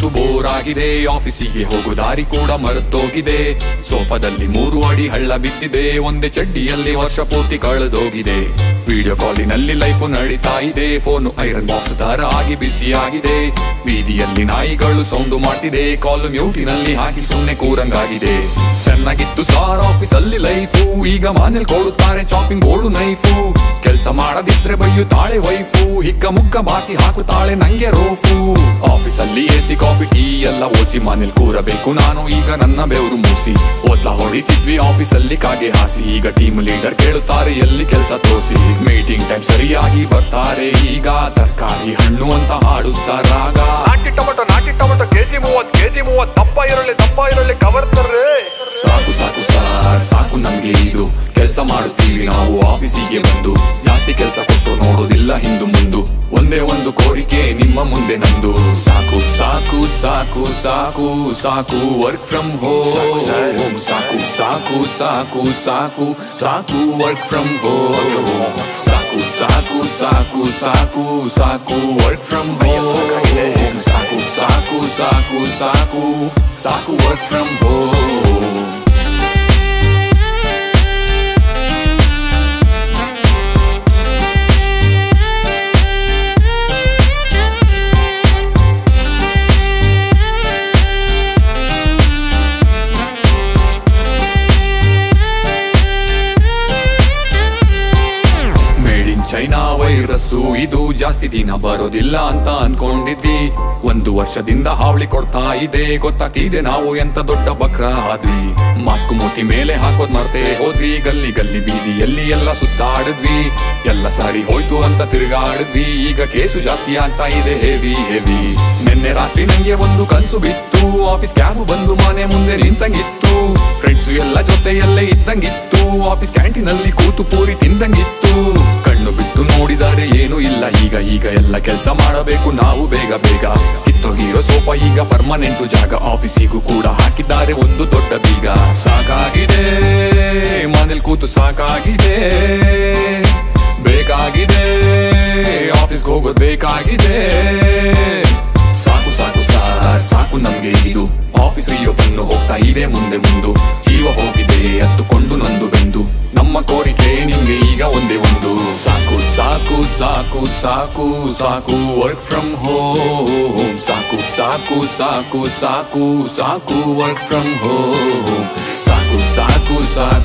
ಕೂತು ಬೋರ್ ಆಗಿದೆ ಆಫೀಸಿಗೆ ಹೋಗೋ ದಾರಿ ಕೂಡ ಮರೆತೋಗಿದೆ. ಸೋಫಾದಲ್ಲಿ ಮೂರು ಅಡಿ ಹಳ್ಳ ಬಿತ್ತಿದೆ ಒಂದೇ ಚಡ್ಡಿಯಲ್ಲಿ ವರ್ಷ ಪೂರ್ತಿ ಕಳೆದೋಗಿದೆ. ವಿಡಿಯೋ ಕಾಲಿನಲ್ಲಿ ಲೈಫ್ ನಡೀತಾ ಇದೆ ಫೋನ್ ಐರನ್ ಬಾಕ್ಸ್ ತರ ಆಗಿ ಬಿಸಿಯಾಗಿದೆ ಬೀದಿಯಲ್ಲಿ ನಾಯಿಗಳು ಸೌಂಡು ಮಾಡ್ತಿದೆ ಕಾಲು ಮ್ಯೂಟಿನಲ್ಲಿ ಹಾಕಿ ಸುಮ್ಮನೆ ಕೂರಂಗಾಗಿದೆ. ಚೆನ್ನಾಗಿತ್ತು. ಸಾರ್ ಆಫೀಸ್ ಅಲ್ಲಿ ಲೈಫು ಈಗ ಮನೇಲಿ ಕೊಡುತ್ತಾರೆ ಚಾಪಿಂಗ್ ಓಡು ನೈಫು ಕೆಲಸ ಮಾಡದಿದ್ರೆ ತಾಳೆ ವೈಫು ಹಿಕ್ಕ ಮುಕ್ಕ ಬಾಸಿ ಹಾಕುತ್ತಾಳೆ, ನಂಗೆ ರೋಫು. ಆಫೀಸ್ ಅಲ್ಲಿ ಎಸಿ ಕಾಫಿ ಟೀ ಎಲ್ಲ ಓಸಿ ಮನೇಲಿ ಕೂರಬೇಕು. ನಾನು ಈಗ ನನ್ನ ಬೆವರು ಮೂಸಿ. ಓದ್ಲಾ ಹೊಡಿತಿದ್ವಿ ಆಫೀಸ್ ಅಲ್ಲಿ ಕಾಗೆ ಹಾಸಿ. ಈಗ ಟೀಮ್ ಲೀಡರ್ ಕೇಳುತ್ತಾರೆ, ಎಲ್ಲಿ ಕೆಲಸ ತೋರಿಸಿ. ಮೀಟಿಂಗ್ ಟೈಮ್ ಸರಿಯಾಗಿ ಬರ್ತಾರೆ. ಈಗ ತರಕಾರಿ ಹಣ್ಣು ಅಂತ ಹಾಡುತ್ತಾರಾಗ ನಾಟಿ ಟೊಮೆಟೊ ನಾಟಿ ಟೊಮೆಟೊ, ಕೆಜಿ ಮೂವತ್ ಕೆಜಿ ಮೂವತ್ ದಪ್ಪ ಇರಲಿ ದಪ್ಪ ಇರಲಿ ಕವರ್ ಸಾಕು ಸಾಕು ಸಾರ್ ಸಾಕು ನಮ್ಗೆ ಇದು ಕೆಲಸ ಮಾಡುತ್ತೀವಿ ನಾವು ಆಫೀಸಿಗೆ ಬಂದು ಜಾಸ್ತಿ ಕೆಲಸ ಕೊಟ್ಟು ನೋಡೋದಿಲ್ಲ ಹಿಂದು ಮುಂದು ಒಂದೇ ಒಂದು ಕೋರಿಕೆ ನಿಮ್ಮ ಮುಂದೆ ನಂದು ಸಾಕು ಸಾಕು ಸಾಕು ಸಾಕು ಸಾಕು ವರ್ಕ್ ಫ್ರಮ್ ಹೋಮ್ ಸಾಕು ಸಾಕು ಸಾಕು ಸಾಕು ಸಾಕು ವರ್ಕ್ ಫ್ರಮ್ ಹೋಮ್ ಸಾಕು ಸಾಕು ಸಾಕು ಸಾಕು ಸಾಕು ವರ್ಕ್ ಫ್ರಮ್ ಹೋಮ್ ಸಾಕು ಸಾಕು ಸಾಕು ಸಾಕು ಸಾಕು ವರ್ಕ್ ಫ್ರಮ್ ಹೋಮ್ ವೈರಸ್ಸು, ಇದು ಜಾಸ್ತಿ ದಿನ ಬರೋದಿಲ್ಲ ಅಂತ ಅನ್ಕೊಂಡಿದ್ವಿ. ಒಂದು ವರ್ಷದಿಂದ ಹಾವಳಿ ಕೊಡ್ತಾ ಇದೆ, ಗೊತ್ತಾಗ್ತಿದೆ ನಾವು ಎಂತ ದೊಡ್ಡ ಬಕ್ರ ಆದ್ವಿ. ಮಾಸ್ಕ್ ಮೂತಿ ಮೇಲೆ ಹಾಕೋದ್ ಮರ್ತೆ ಹೋದ್ವಿ, ಗಲ್ಲಿ ಗಲ್ಲಿ ಬೀದಿಯಲ್ಲಿ ಎಲ್ಲ ಸುತ್ತಾಡಿದ್ವಿ. ಎಲ್ಲ ಸಾರಿ ಹೋಯ್ತು ಅಂತ ತಿರುಗಾಡಿದ್ವಿ, ಈಗ ಕೇಸು ಜಾಸ್ತಿ ಆಗ್ತಾ ಇದೆ, ಹೆವಿ ಹೆವಿ. ನಿನ್ನೆ ರಾತ್ರಿ ನಂಗೆ ಒಂದು ಕನ್ಸು ಬಿತ್ತು, ಆಫೀಸ್ ಕ್ಯಾಬ್ ಬಂದು ಮನೆ ಮುಂದೆ ನಿಂತಂಗಿತ್ತು. ಫ್ರೆಂಡ್ಸ್ ಎಲ್ಲ ಜೊತೆಯಲ್ಲೇ ಇದ್ದಂಗಿತ್ತು, ಆಫೀಸ್ ಕ್ಯಾಂಟೀನಲ್ಲಿ ಕೂತು ಪೂರಿ ತಿಂದಂಗಿತ್ತು. ನೋಡಿದರೆ ಏನು ಇಲ್ಲ. ಈಗ ಈಗ ಎಲ್ಲ ಕೆಲಸ ಮಾಡಬೇಕು. ನಾವು ಬೇಗ ಬೇಗ. ಕಿತ್ತೋಗಿರೋ ಸೋಫಾ ಈಗ ಪರ್ಮನೆಂಟು ಜಾಗ. ಆಫೀಸಿಗೂ ಕೂಡ ಹಾಕಿದ್ದಾರೆ ಒಂದು ದೊಡ್ಡ ಬೀಗ. ಸಾಕಾಗಿದೆ. ಮನೇಲಿ ಕೂತು ಸಾಕಾಗಿದೆ. ಬೇಕಾಗಿದೆ. ಆಫೀಸ್ಗೆ ಹೋಗೋದು ಬೇಕಾಗಿದೆ. ಸಾಕು ಸಾಕು ಸಾರ್, ಸಾಕು ನಮ್ಗೆ ಇದು. ಆಫೀಸ್ ರಿಯೋಪನ್ನು ಹೋಗ್ತಾ ಇದೆ ಮುಂದೆ ಮುಂದು. ಜೀವ ಹೋಗಿದೆ ಅತ್ತುಕೊಂಡು ನಂದು ಬೆಂದು. ನಮ್ಮ ಕೋರಿಕೆ ಸಾಕು ಸಾಕು ಸಾಕು ಸಾಕು ಸಾಕು ವರ್ಕ್ ಫ್ರಮ್ ಹೋಮ್ ಸಾಕು ಸಾಕು ಸಾಕು ಸಾಕು ಸಾಕು ವರ್ಕ್ ಫ್ರಮ್ ಹೋಮ್ ಸಾಕು ಸಾಕು ಸಾಕು